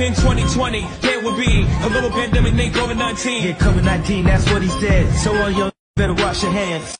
in 2020. There will be a little pandemic named COVID-19. Yeah, COVID-19, that's what he said. So all you better wash your hands.